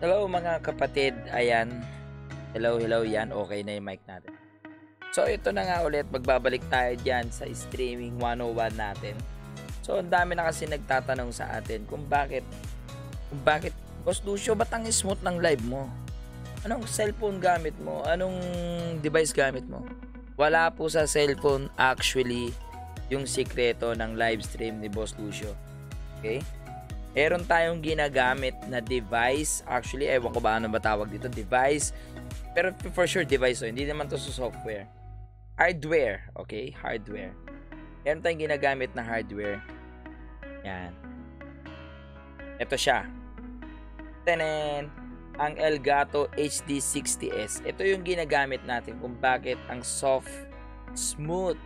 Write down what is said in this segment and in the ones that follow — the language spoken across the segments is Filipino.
Hello mga kapatid, ayan. Hello, hello, yan. Okay na yung mic natin. So ito na nga ulit, magbabalik tayo dyan sa streaming 101 natin. So ang dami na kasi nagtatanong sa atin kung bakit, kung bakit, Boss Lucio, ba't ang smooth ng live mo? Anong cellphone gamit mo? Anong device gamit mo? Wala po sa cellphone actually yung sikreto ng live stream ni Boss Lucio. Okay? Meron tayong ginagamit na device. Actually, ewan ko ba ano ba tawag dito. Device. Pero for sure device. So, hindi naman to sa software. Hardware. Okay? Hardware. Meron tayong ginagamit na hardware. Yan. Ito siya. Tenen! Ang Elgato HD60S. Ito yung ginagamit natin kung bakit ang soft, smooth,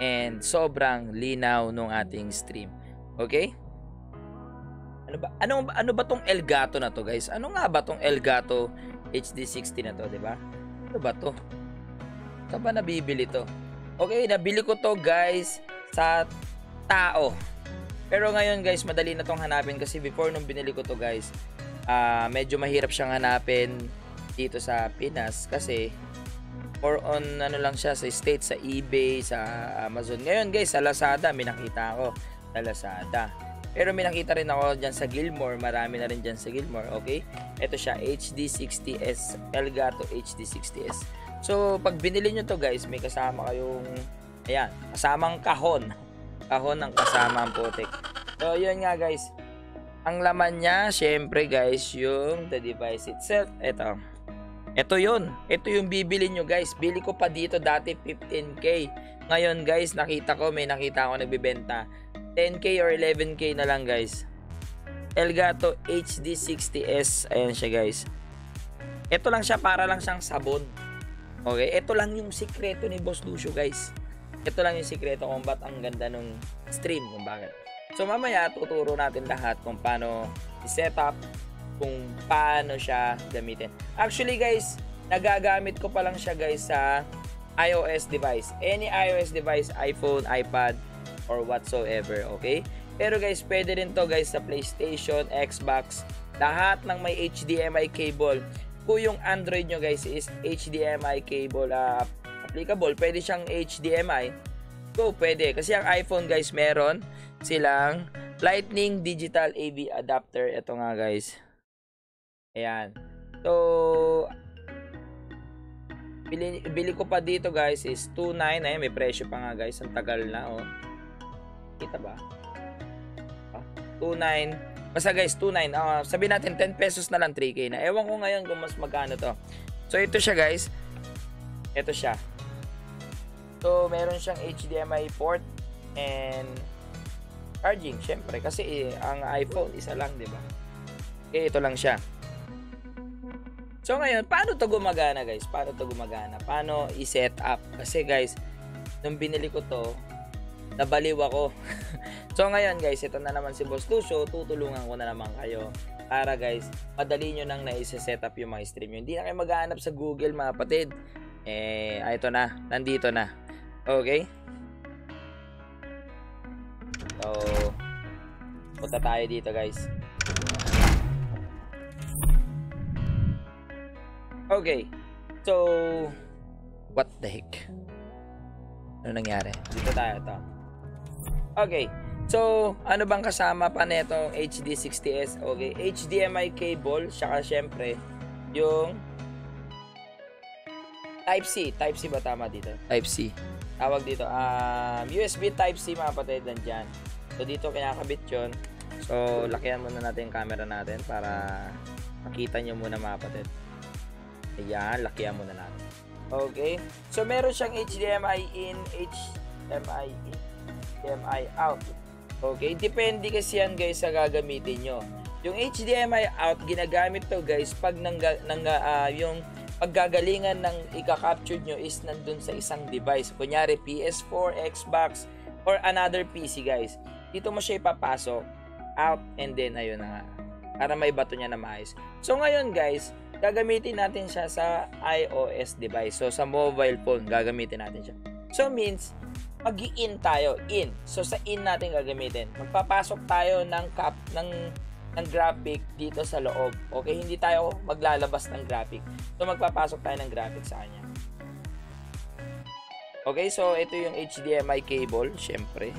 and sobrang linaw ng ating stream. Okay? Ano ba ano ano ba tong Elgato na to, guys? Ano nga ba tong Elgato HD60 na to, 'di ba? Ano ba to? Saan ba nabibili to? Okay, nabili ko to, guys, sa tao. Pero ngayon, guys, madali na tong hanapin kasi before nung binili ko to, guys, uh, medyo mahirap siyang hanapin dito sa Pinas kasi or on ano lang siya sa state sa eBay sa Amazon ngayon guys sa Lazada may nakita ako sa Lazada pero may nakita rin ako dyan sa Gilmore. Marami na rin dyan sa Gilmore. Okay? Ito siya, HD60S. Elgato HD60S. So, pag binili nyo to guys, may kasama kayong, ayan, kasamang kahon. Kahon ng kasama ang putik. So, yun nga guys. Ang laman niya, syempre guys, yung the device itself. Ito. Ito yun. Ito yung bibili nyo guys. Bili ko pa dito dati 15k. Ngayon guys, nakita ko, may nakita ako nagbibenta 10k or 11k na lang guys. Elgato HD60S. Ayan siya guys. Ito lang siya para lang siyang sabon. Okay, ito lang yung sikreto ni Boss Lucio guys. Ito lang yung sikreto kung ba't ang ganda nung stream kung bakit. So mamaya tuturo natin lahat kung paano i-set kung paano siya gamitin. Actually guys, nagagamit ko pa lang siya guys sa iOS device. Any iOS device, iPhone, iPad, or whatsoever, okay? Pero guys, pwede rin to guys sa PlayStation, Xbox, lahat ng may HDMI cable. Kung yung Android nyo guys is HDMI cable uh, applicable, pwede siyang HDMI. Go, pwede. Kasi ang iPhone guys, meron silang Lightning Digital AV adapter. Ito nga guys. Ayan. So, bili, bili ko pa dito guys is 2.9. Ayan, may presyo pa nga guys. Ang tagal na oh. Kita ba? Ah, 2.9. Basta guys, 2.9. Uh, sabihin natin 10 pesos na lang 3K na. Ewan ko ngayon kung mas magkano to. So ito siya guys. Ito siya. So meron siyang HDMI port and charging syempre kasi eh, ang iPhone isa lang, 'di ba? Okay, ito lang siya. So ngayon, paano to gumagana guys? Paano to gumagana? Paano i-set up? Kasi guys, nung binili ko to, nabaliw ako. so ngayon guys, ito na naman si Boss Lucio, tutulungan ko na naman kayo para guys, madali nyo nang naisa-set up yung mga stream nyo. Hindi na kayo maghahanap sa Google mga patid. Eh, ah, ito na, nandito na. Okay? So, punta tayo dito guys. Okay. So, what the heck? Ano nangyari? Dito tayo to. Okay. So, ano bang kasama pa nitong HD60S? Okay, HDMI cable, saka syempre, yung Type-C. Type-C ba tama dito? Type-C. Tawag dito, um, USB Type-C mga patid nandyan. So, dito kinakabit yun. So, lakihan muna natin yung camera natin para makita nyo muna mga patid. Ayan, lakihan muna natin. Okay. So, meron siyang HDMI in, HDMI in, HDMI out. Okay, depende kasi yan guys sa gagamitin nyo. Yung HDMI out, ginagamit to guys pag nang, nang uh, yung paggagalingan ng ika-capture nyo is nandun sa isang device. Kunyari PS4, Xbox, or another PC guys. Dito mo siya ipapasok, out, and then ayun na nga. Para may bato niya na maayos. So ngayon guys, gagamitin natin siya sa iOS device. So sa mobile phone, gagamitin natin siya. So means, mag in tayo, in. So sa in natin gagamitin. Magpapasok tayo ng cap ng ng graphic dito sa loob. Okay, hindi tayo maglalabas ng graphic. So magpapasok tayo ng graphic sa kanya. Okay, so ito yung HDMI cable, syempre.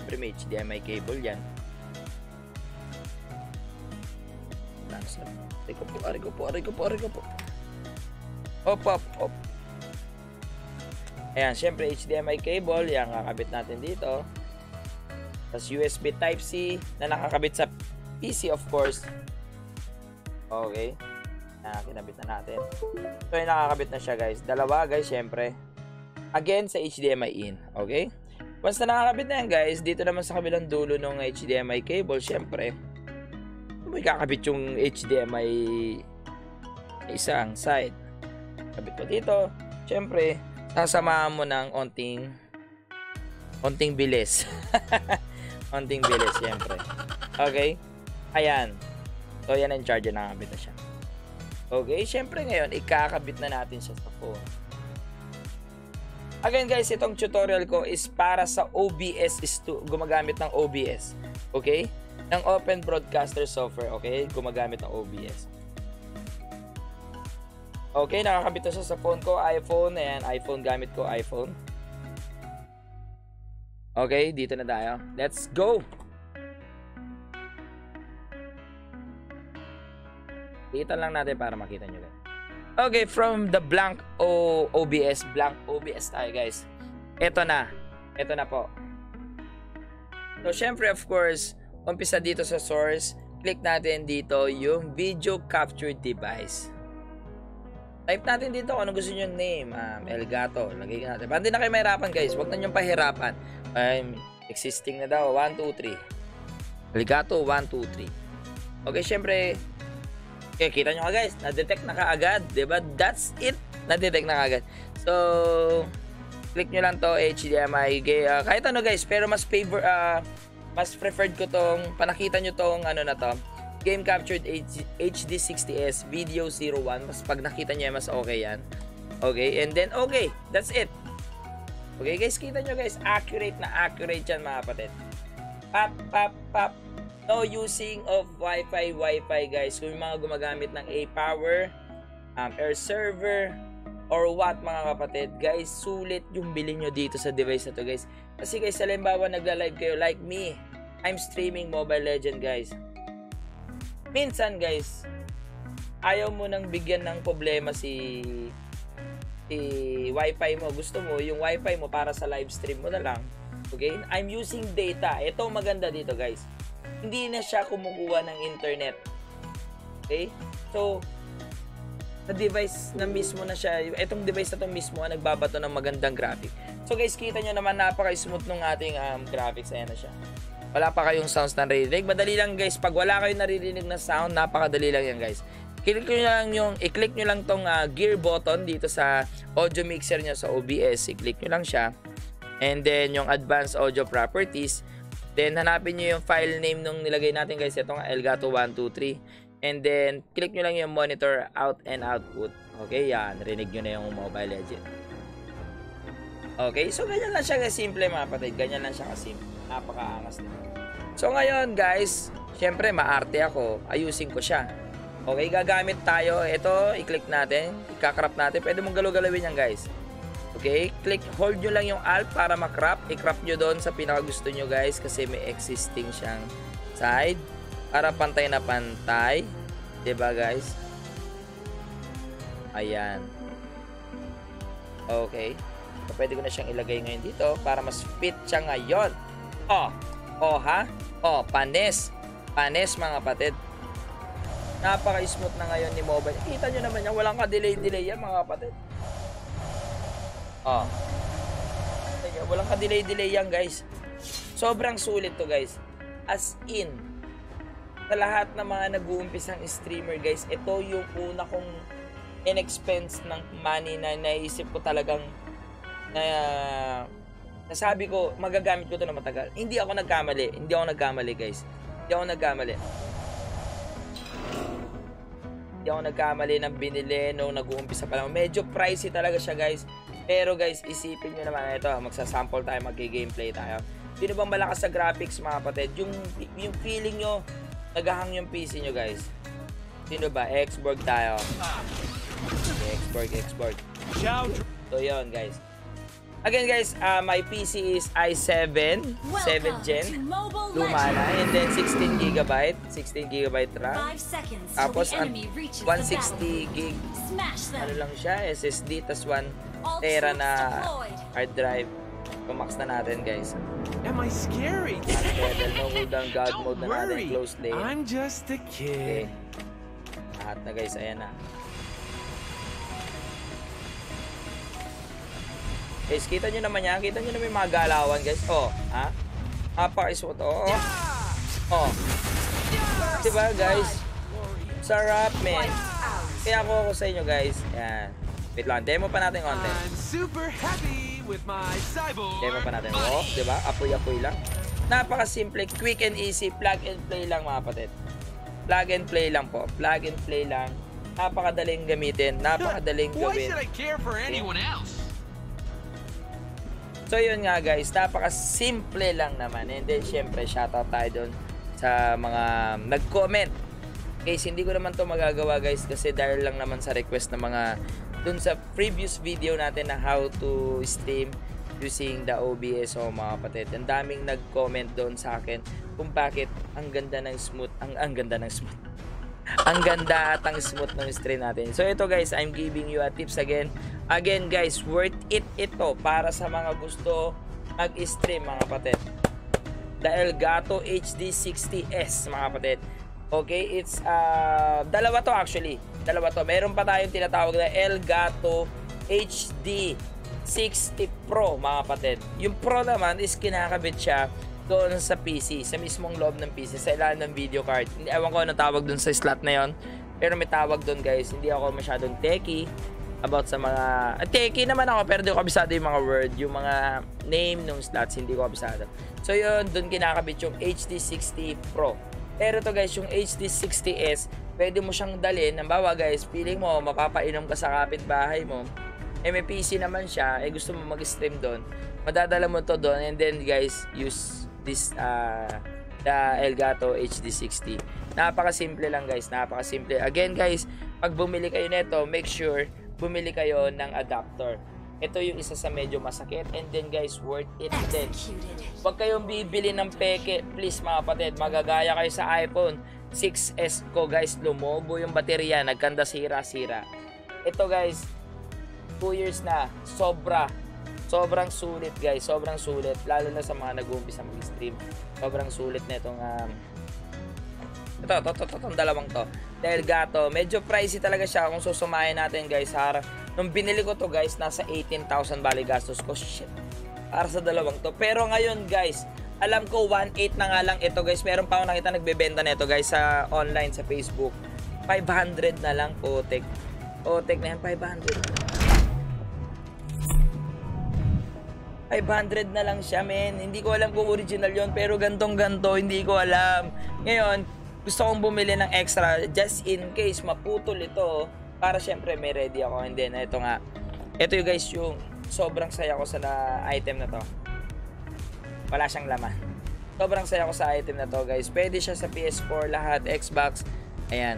Syempre may HDMI cable yan. Aray ko po, aray ko po, aray ko po, aray ko po. Hop, hop, hop. Ayan, syempre HDMI cable, yan kakabit natin dito. Tapos USB Type-C na nakakabit sa PC of course. Okay. Na kinabit na natin. So, yung nakakabit na siya guys. Dalawa guys, syempre. Again, sa HDMI in. Okay? Once na nakakabit na yan guys, dito naman sa kabilang dulo ng HDMI cable, syempre, may kakabit yung HDMI isang side. Kabit ko dito. Syempre, sasamahan mo ng onting onting bilis. onting bilis, syempre. Okay? Ayan. So, yan ang charger na nakabit na siya. Okay, syempre ngayon, ikakabit na natin siya sa phone. Again guys, itong tutorial ko is para sa OBS, is to, gumagamit ng OBS. Okay? Ng Open Broadcaster Software, okay? Gumagamit ng OBS. Okay, nakakabit na siya sa phone ko, iPhone. Ayan, iPhone gamit ko, iPhone. Okay, dito na tayo. Let's go! Kita lang natin para makita nyo guys. Okay, from the blank o OBS, blank OBS tayo guys. Ito na. Ito na po. So, syempre of course, umpisa dito sa source, click natin dito yung video capture device. Type natin dito kung ano gusto nyo name. Um, Elgato. Lagay natin. Hindi na kayo mahirapan guys. Huwag na nyo pahirapan. Um, existing na daw. 1, 2, 3. Elgato 1, 2, 3. Okay, syempre, Okay, kita nyo ka guys, na-detect na kaagad, 'di ba? That's it. Na-detect na kaagad. So, click nyo lang to HDMI. Uh, kahit ano guys, pero mas favor uh, mas preferred ko tong panakita nyo tong ano na to. Game captured HD 60s video 01. Mas pag nakita nyo mas okay yan. Okay, and then okay, that's it. Okay guys, kita nyo guys, accurate na accurate yan mga kapatid. Pop, pop, pop, no using of Wi-Fi, Wi-Fi guys. Kung mga gumagamit ng A-Power, um, Air Server, or what mga kapatid, guys, sulit yung bilhin nyo dito sa device na to guys. Kasi guys, halimbawa nagla-live kayo like me, I'm streaming Mobile Legend guys. Minsan guys, ayaw mo nang bigyan ng problema si si Wi-Fi mo. Gusto mo yung Wi-Fi mo para sa live stream mo na lang. Okay? I'm using data. Ito maganda dito guys hindi na siya kumukuha ng internet. Okay? So, na device na mismo na siya, itong device na to mismo ang nagbabato ng magandang graphic. So guys, kita nyo naman napaka-smooth nung ating um, graphics. Ayan na siya. Wala pa kayong sounds na naririnig. Madali lang guys, pag wala kayong naririnig na sound, napakadali lang yan guys. Click nyo lang yung, i-click nyo lang tong uh, gear button dito sa audio mixer nyo sa OBS. I-click nyo lang siya. And then yung advanced audio properties, Then, hanapin nyo yung file name nung nilagay natin guys. Ito nga, Elgato123. And then, click nyo lang yung monitor out and output. Okay, yan. Rinig nyo na yung Mobile Legend. Okay, so ganyan lang siya kasimple mga kapatid. Ganyan lang siya kasimple. Napakaangas din. So ngayon guys, syempre maarte ako. Ayusin ko siya. Okay, gagamit tayo. Ito, i-click natin. I-crop natin. Pwede mong galaw-galawin yan guys. Okay? Click, hold nyo lang yung alt para makrop. I-crop nyo doon sa pinaka gusto nyo guys kasi may existing siyang side. Para pantay na pantay. ba diba, guys? Ayan. Okay. So, pwede ko na siyang ilagay ngayon dito para mas fit siya ngayon. Oh. Oh ha? Oh, panis. Panis mga kapatid. Napaka-smooth na ngayon ni mobile. Kita nyo naman yan. Walang ka-delay-delay yan mga kapatid. Oh. Walang ka-delay-delay yan, guys. Sobrang sulit to, guys. As in, sa lahat ng mga nag-uumpisang streamer, guys, ito yung una kong inexpense ng money na naisip ko talagang na nasabi ko, magagamit ko to na matagal. Hindi ako nagkamali. Hindi ako nagkamali, guys. Hindi ako nagkamali. Hindi ako nagkamali ng binili nung nag-uumpisa pa lang. Medyo pricey talaga siya, guys. Pero guys, isipin nyo naman ito, magsasample tayo, mag-gameplay tayo. Sino bang malakas sa graphics mga kapatid? Yung, yung feeling nyo nagahang yung PC nyo guys. Sino ba? Xborg tayo. Xborg, Xborg. So yun guys. Again guys, uh, my PC is i7 7 Gen. Luma na. And then 16 GB 16 GB RAM. Tapos ang 160 gig ano lang siya SSD tas 1 tera na hard drive. Pumax na natin guys. Am I scary? level no cooldown god Don't mode na natin worry. close lane. I'm just a okay. Kid. lahat na guys. Ayan na Guys, kita nyo naman yan. Kita nyo naman yung mga galawan, guys. Oh, ha? Napaka-smooth. Oh, oh. Oh. Diba, guys? Sarap, man. Kaya ako ako sa inyo, guys. Yan. Wait lang. Demo pa natin konti. I'm super happy with my cyborg. Demo pa natin. Oh, diba? Apoy-apoy lang. Napaka-simple. Quick and easy. Plug and play lang, mga kapatid. Plug and play lang po. Plug and play lang. Napakadaling gamitin. Napakadaling Why gawin. should I care for anyone else? So yun nga guys, napaka-simple lang naman. And then syempre, shoutout tayo doon sa mga nag-comment. Guys, hindi ko naman to magagawa guys kasi dahil lang naman sa request ng mga dun sa previous video natin na how to stream using the OBS o mga kapatid. Ang daming nag-comment doon sa akin kung bakit ang ganda ng smooth, ang ang ganda ng smooth. ang ganda at ang smooth ng stream natin. So ito guys, I'm giving you a tips again. Again guys, worth it ito para sa mga gusto mag-stream mga kapatid. The Elgato HD60S mga kapatid. Okay, it's uh, dalawa to actually. Dalawa to. Meron pa tayong tinatawag na Elgato HD 60 Pro mga kapatid. Yung Pro naman is kinakabit siya doon sa PC, sa mismong loob ng PC, sa ilalim ng video card. Hindi, ewan ko anong tawag doon sa slot na yon pero may tawag doon guys. Hindi ako masyadong techie about sa mga... Uh, techie naman ako pero di ko kabisado yung mga word, yung mga name ng slots, hindi ko kabisado. So yun, doon kinakabit yung HD60 Pro. Pero to guys, yung HD60S, pwede mo siyang dalhin. Halimbawa guys, feeling mo, mapapainom ka sa kapitbahay mo. Eh may PC naman siya, eh gusto mo mag-stream doon. Madadala mo to doon and then guys, use this uh, the Elgato HD60. Napakasimple lang guys, napakasimple. Again guys, pag bumili kayo nito, make sure bumili kayo ng adapter. Ito yung isa sa medyo masakit and then guys, worth it din. Huwag kayong bibili ng peke, please mga kapatid. Magagaya kayo sa iPhone 6S ko guys, lumobo yung baterya, nagkanda sira-sira. Ito guys, 2 years na, sobra. Sobrang sulit guys, sobrang sulit. Lalo na sa mga nag-uumpisa mag-stream. Sobrang sulit na itong um, ito, ito, ito, ito, itong dalawang to. Dahil gato, medyo pricey talaga siya kung susumahin natin guys. Har nung binili ko to guys, nasa 18,000 bali gastos ko. Shit. Para sa dalawang to. Pero ngayon guys, alam ko 1.8 na nga lang ito guys. Meron pa ako nakita nagbebenta nito guys sa online sa Facebook. 500 na lang putek. Putek na yan, 500. 500 na lang siya, men. Hindi ko alam kung original yon pero gantong ganto, hindi ko alam. Ngayon, gusto kong bumili ng extra just in case maputol ito para syempre may ready ako. And then, ito nga. Ito yung guys, yung sobrang saya ko sa item na to. Wala siyang laman. Sobrang saya ko sa item na to, guys. Pwede siya sa PS4, lahat, Xbox. Ayan.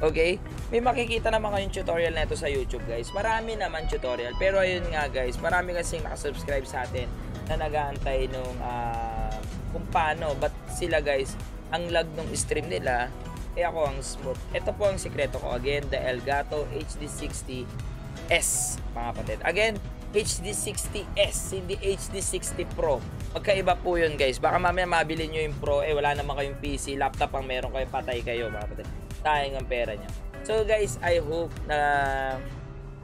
Okay? May makikita naman kayong tutorial na ito sa YouTube, guys. Marami naman tutorial. Pero ayun nga, guys. Marami kasing nakasubscribe sa atin na nag-aantay nung uh, kung paano. But sila, guys, ang lag ng stream nila, eh ako ang smooth. Ito po ang sikreto ko. Again, the Elgato HD60S, mga kapatid. Again, HD60S, hindi HD60 Pro. Magkaiba po yun, guys. Baka mamaya mabili nyo yung Pro, eh wala naman kayong PC, laptop ang meron kayo, patay kayo, mga kapatid. Tayang ang pera nyo. So, guys, I hope na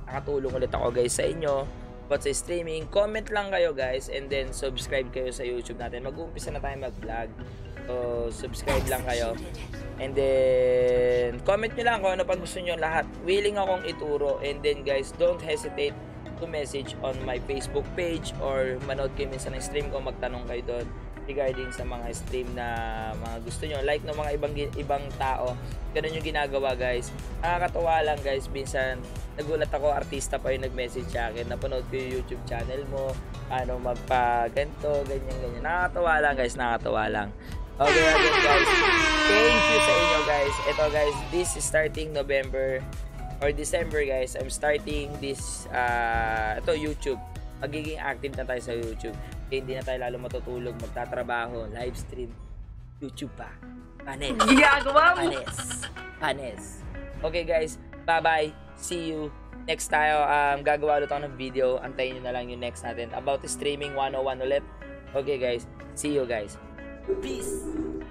nakatulong ulit ako, guys, sa inyo about sa streaming. Comment lang kayo, guys, and then subscribe kayo sa YouTube natin. Mag-uumpisa na tayo mag-vlog. So, subscribe lang kayo. And then, comment nyo lang kung ano pang gusto nyo lahat. Willing akong ituro. And then, guys, don't hesitate to message on my Facebook page or manood kayo minsan ng stream ko, magtanong kayo doon regarding sa mga stream na mga gusto nyo. Like ng mga ibang ibang tao. Ganun yung ginagawa, guys. Nakakatawa lang, guys. Minsan, nagulat ako, artista pa yung nag-message sa akin. Napanood ko yung YouTube channel mo. Paano magpa ganito, ganyan, ganyan. Nakakatawa lang, guys. Nakakatawa lang. Okay, again guys. Thank you sa inyo guys. Ito guys, this is starting November or December guys. I'm starting this, uh, ito YouTube. Magiging active na tayo sa YouTube. Kaya hindi na tayo lalo matutulog, magtatrabaho, live stream. YouTube pa. Panes. Ginagawa mo. Panes. Panes. Okay guys, bye-bye. See you. Next tayo, um, gagawa ulit ako ng video. Antayin nyo na lang yung next natin. About streaming 101 ulit. Okay guys, see you guys. Peace.